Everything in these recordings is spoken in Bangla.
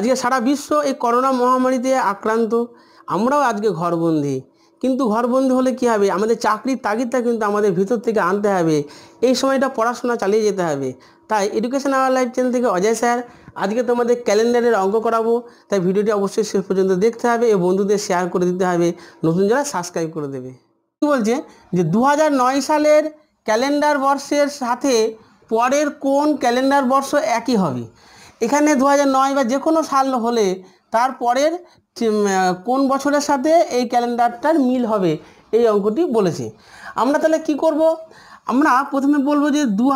আজকে সারা বিশ্ব এই করোনা মহামারীতে আক্রান্ত। আমরাও আজকে ঘরবন্দি। কিন্তু ঘরবন্দি হলে কী হবে? আমাদের চাকরির তাগিদটা কিন্তু আমাদের ভিতর থেকে আনতে হবে। এই সময়টা পড়াশোনা চালিয়ে যেতে হবে। তাই এডুকেশন আওয়ার লাইফ চ্যানেল থেকে অজয় স্যার, আজকে তোমাদের ক্যালেন্ডারের অঙ্ক করাবো। তাই ভিডিওটি অবশ্যই শেষ পর্যন্ত দেখতে হবে এবং বন্ধুদের শেয়ার করে দিতে হবে। নতুন যারা সাবস্ক্রাইব করে দেবে। কী বলছে? যে দু হাজার নয় সালের ক্যালেন্ডার বর্ষের সাথে পরের কোন ক্যালেন্ডার বর্ষ একই হবে? এখানে দু বা যে কোনো সাল হলে তার পরের কোন বছরের সাথে এই ক্যালেন্ডারটার মিল হবে, এই অঙ্কটি বলেছে। আমরা তাহলে কি করব? আমরা প্রথমে বলব যে দু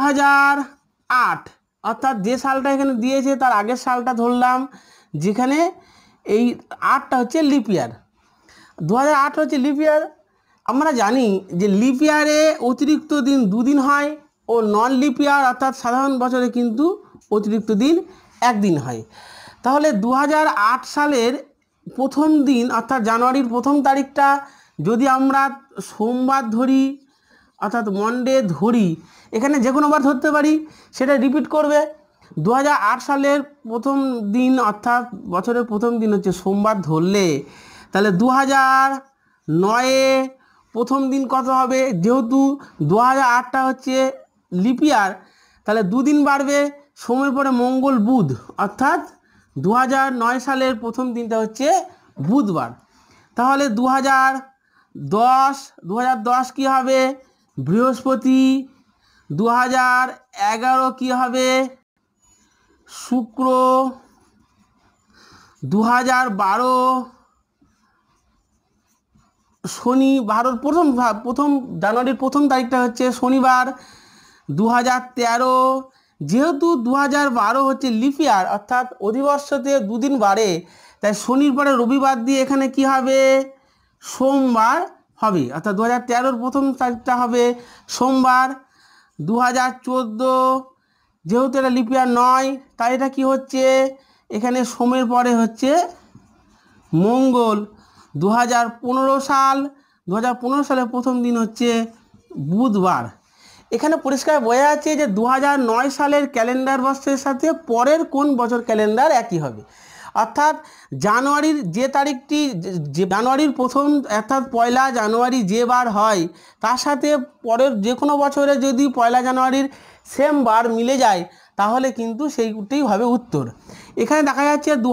আট, অর্থাৎ যে সালটা এখানে দিয়েছে তার আগের সালটা ধরলাম, যেখানে এই আটটা হচ্ছে লিপ ইয়ার। দু হাজার হচ্ছে লিপ ইয়ার। আমরা জানি যে লিপ ইয়ারে অতিরিক্ত দিন দুদিন হয় ও নন লিপ ইয়ার, অর্থাৎ সাধারণ বছরে কিন্তু অতিরিক্ত দিন একদিন হয়। তাহলে দু হাজার আট সালের প্রথম দিন, অর্থাৎ জানুয়ারির প্রথম তারিখটা যদি আমরা সোমবার ধরি, অর্থাৎ মন্ডে ধরি, এখানে যে কোনোবার ধরতে পারি, সেটা রিপিট করবে। দু হাজার আট সালের প্রথম দিন, অর্থাৎ বছরের প্রথম দিন হচ্ছে সোমবার ধরলে, তাহলে দু হাজার নয়ে প্রথম দিন কত হবে? যেহেতু দু হাজার আটটা হচ্ছে লিপিয়ার তাহলে দুদিন বাড়বে। সময় পরে মঙ্গল বুধ, অর্থাৎ দু সালের প্রথম দিনটা হচ্ছে বুধবার। তাহলে দু হাজার দশ দু হাজার দশ কী হবে? বৃহস্পতি দু হাজার এগারো কী হবে? শুক্র দু হাজার বারো, শনি, বারোর প্রথম প্রথম জানুয়ারির প্রথম তারিখটা হচ্ছে শনিবার দু হাজার তেরো যেহেতু দু হাজার বারো হচ্ছে লিপিয়ার অর্থাৎ অধিবর্ষতে দুদিন বাড়ে, তাই শনির পরে রবিবার দিয়ে এখানে কি হবে? সোমবার হবে। অর্থাৎ দু হাজার তেরোর প্রথম তারিখটা হবে সোমবার। দু হাজার চোদ্দ যেহেতু এটা লিপিয়ার নয়, তাই এটা কি হচ্ছে? এখানে সোমের পরে হচ্ছে মঙ্গল। দু হাজার পনেরো সাল দু হাজার পনেরো সালের প্রথম দিন হচ্ছে বুধবার। এখানে পরিষ্কার বোঝা যাচ্ছে যে দু হাজার নয় সালের ক্যালেন্ডার বর্ষের সাথে পরের কোন বছর ক্যালেন্ডার একই হবে। অর্থাৎ জানুয়ারির যে তারিখটি জানুয়ারির প্রথম, অর্থাৎ পয়লা জানুয়ারি যে বার হয়, তার সাথে পরের যে কোনো বছরে যদি পয়লা জানুয়ারির সেম বার মিলে যায়, তাহলে কিন্তু সেইটাই হবে উত্তর। এখানে দেখা যাচ্ছে দু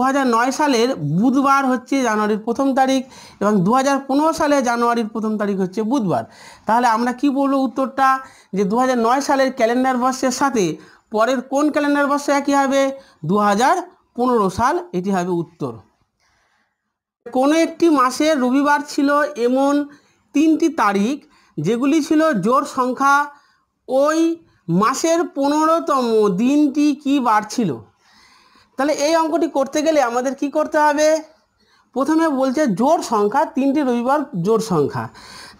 সালের বুধবার হচ্ছে জানুয়ারির প্রথম তারিখ এবং দু হাজার পনেরো সালে জানুয়ারির প্রথম তারিখ হচ্ছে বুধবার। তাহলে আমরা কি বলব উত্তরটা? যে দু সালের ক্যালেন্ডার বর্ষের সাথে পরের কোন ক্যালেন্ডার বর্ষে একই হবে? দু হাজার পনেরো সাল, এটি হবে উত্তর। কোনো একটি মাসের রবিবার ছিল এমন তিনটি তারিখ, যেগুলি ছিল জোর সংখ্যা, ওই মাসের পনেরোতম দিনটি কি বার ছিল? তাহলে এই অঙ্কটি করতে গেলে আমাদের কি করতে হবে? প্রথমে বলছে জোর সংখ্যা, তিনটি রবিবার জোর সংখ্যা।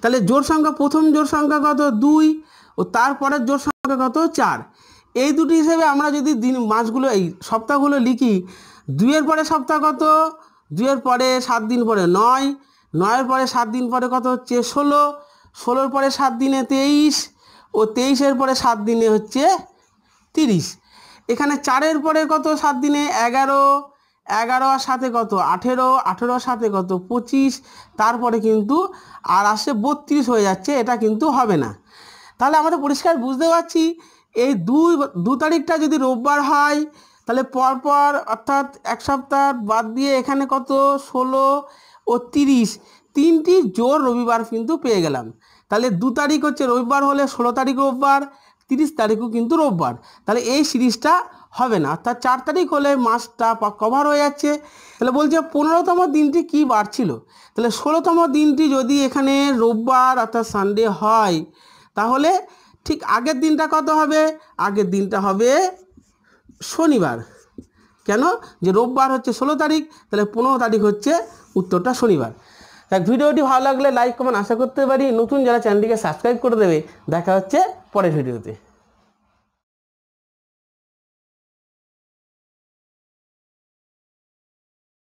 তাহলে জোর সংখ্যা প্রথম জোর সংখ্যা কত? দুই। ও তারপরের জোর সংখ্যা কত? চার। এই দুটি হিসেবে আমরা যদি দিন মাসগুলো, এই সপ্তাহগুলো লিখি, দুইয়ের পরে সপ্তাহ কত? দুইয়ের পরে সাত দিন পরে নয়, নয়ের পরে সাত দিন পরে কত হচ্ছে ষোলো, ষোলোর পরে সাত দিনে তেইশ, ও তেইশের পরে সাত দিনে হচ্ছে তিরিশ। এখানে চারের পরে কত সাত দিনে? এগারো এগারো আর সাথে কত? আঠেরো আঠেরো সাথে কত? পঁচিশ, তারপরে কিন্তু আর আসে বত্রিশ হয়ে যাচ্ছে, এটা কিন্তু হবে না। তাহলে আমরা পরিষ্কার বুঝতে পারছি এই দুই দু তারিখটা যদি রোববার হয়, তাহলে পরপর অর্থাৎ এক সপ্তাহ বাদ দিয়ে এখানে কত? ষোলো ও তিরিশ। তিনটি জোর রবিবার কিন্তু পেয়ে গেলাম। তাহলে দু তারিখ হচ্ছে রবিবার হলে ষোলো তারিখ রোববার, তিরিশ তারিখও কিন্তু রোববার। তাহলে এই সিরিজটা হবে না। অর্থাৎ চার তারিখ হলে মাসটা কভার হয়ে যাচ্ছে। তাহলে বলছে পনেরোতম দিনটি কি বার ছিল তাহলে ষোলোতম দিনটি যদি এখানে রোববার অর্থাৎ সানডে হয়, তাহলে ঠিক আগের দিনটা কত হবে? আগের দিনটা হবে শনিবার। কেন? যে রোববার হচ্ছে ষোলো তারিখ, তাহলে পনেরো তারিখ হচ্ছে উত্তরটা শনিবার। তাই ভিডিওটি ভালো লাগলে লাইক কমেন্ট আশা করতে পারি নতুন যারা চ্যানেলটিকে সাবস্ক্রাইব করে দেবে। দেখা হচ্ছে পরের ভিডিওতে।